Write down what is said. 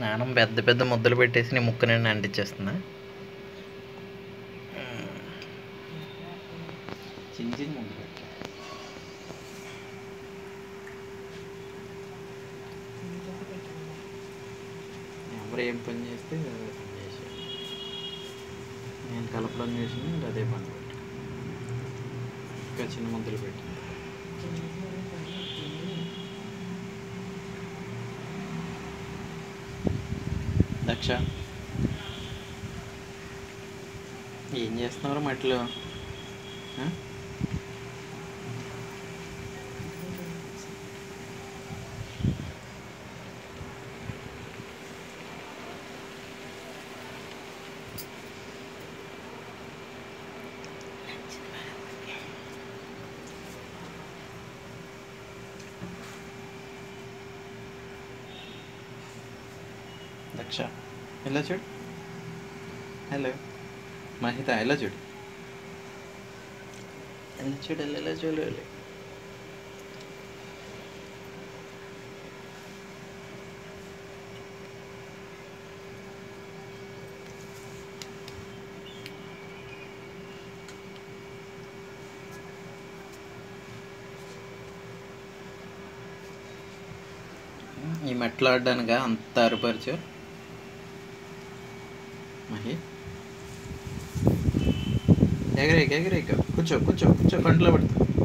నానం పెద్ద పెద్ద ముద్దలు పెట్టేసి నీ ముక్క నేను అంటించేస్తుందా? చిన్న చిన్న ముద్దలు ఎవరు ఏం పని చేస్తే అదే పని చేసాను నేను కలపడం చేసిన అదే పని పెట్టాను ఇంకా చిన్న ముద్దలు పెట్టాను దక్ష ఏం చేస్తున్నారు మట్టిలో దక్ష ఎలా చూడు? హలో. మహిత ఎలా చూడు? ఎలా చూడాలి ఎలా చూడాలి? ఈ మెట్లు ఆడడానిక? అంత అరుపరచు. మహి. ఎగరేక ఎగరేక కూర్చో కూర్చో కూర్చో కంట్లో పడుతుంది